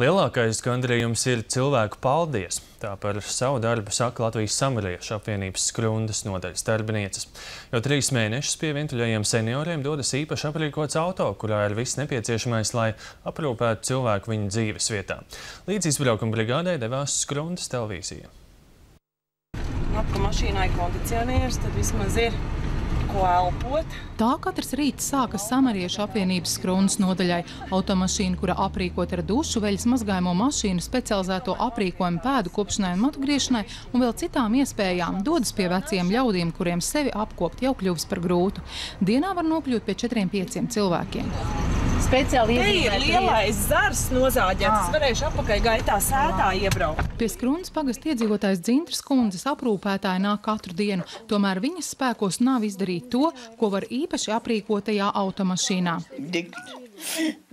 Lielākais gandarījums ir cilvēku paldies. Tā par savu darbu saka Latvijas samariešu apvienības skrundas nodaļas darbinieces. Jo trīs mēnešus pie vientuļajiem senioriem dodas īpaši aprīkots auto, kurā ir viss nepieciešamais, lai aprūpētu cilvēku viņu dzīves vietā. Līdz izbraukuma brigādē devās skrundas televīzija. Nu, ka mašīnai kondicionieris tad vismaz ir ko elpot. Tā katrs rīts sākas samariešu apvienības skrunas nodaļai. Automašīna, kura aprīkot ar dušu, veļas mazgājumu mašīnu, specializēto aprīkojumu pēdu kopšanai un matu griešanai un vēl citām iespējām dodas pie veciem ļaudīm, kuriem sevi apkopt jau kļuvis par grūtu. Dienā var nokļūt pie 4-5 cilvēkiem. Speciāli Te ir lielais zars nozāģēts. Es varēšu apakaļ gaitā sētā iebraukt. Pie skrunas pagast iedzīvotājs Dzintras kundzes aprūpētāji nāk katru dienu, tomēr viņas spēkos nav izdarīt to, ko var īpaši aprīkotajā automašīnā. Dikt,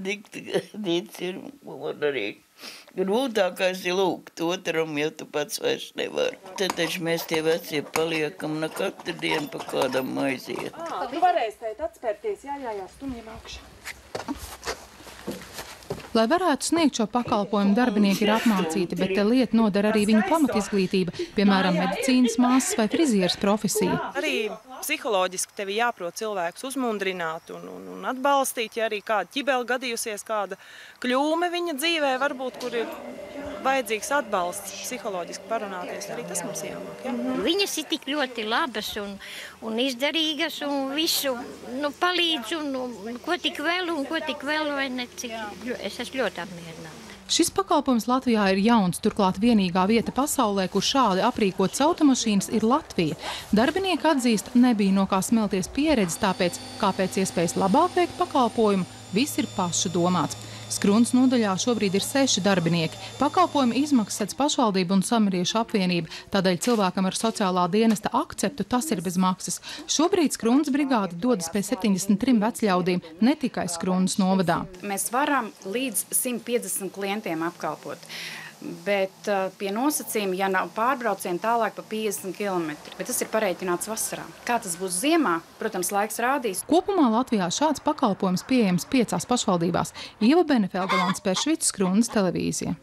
dikt, dikt ir, var darīt. Grūtākais ir lūgt otram, ja tu pats vairs nevari. Tad taču mēs tie vecie paliekam ne katru dienu pa kādam aiziet. Ah, tu varēsi tēt atspērties, jā, jā, jā, stumjam augšā. Lai varētu sniegt šo pakalpojumu, darbinieki ir apmācīti, bet te lieta nodara arī viņu pamatizglītība, piemēram, medicīnas māsas vai frizieras profesija. Arī psiholoģiski tevi jāprot cilvēks uzmundrināt un, un, un atbalstīt, ja arī kāda ķibela gadījusies, kāda kļūme viņa dzīvē, varbūt, kur ir vajadzīgs atbalsts, psiholoģiski parunāties. Arī tas mums jāmāk. Ja? Mm. Viņas ir tik ļoti labas un, un izdarīgas un visu nu, palīdz un, un ko tik vēl un ko tik vēl vai necik. Es esmu ļoti apmierināta. Šis pakalpojums Latvijā ir jauns, turklāt vienīgā vieta pasaulē, kur šādi aprīkotas automašīnas ir Latvija. Darbinieki atzīst, nebija no kā smelties pieredzi, tāpēc, kāpēc iespējas labāk veikt pakalpojumu, viss ir pašu domāts. Skrunas nodaļā šobrīd ir seši darbinieki. Pakalpojumu izmaksas pašvaldība un samariešu apvienība, tādēļ cilvēkam ar sociālā dienesta akceptu tas ir bez maksas. Šobrīd Skrunas brigāde dodas pie 73 vecļaudīm, ne tikai Skrunas novadā. Mēs varam līdz 150 klientiem apkalpot bet uh, pie nosacījuma, ja nav pārbrauciena tālāk pa 50 km. Bet tas ir pareiķināts vasarā. Kā tas būs ziemā, protams, laiks rādīs. Kopumā Latvijā šāds pakalpojums pieejams piecās pašvaldībās. Ieva Benefelda, Lants Peršvits, Skrunas televīzija.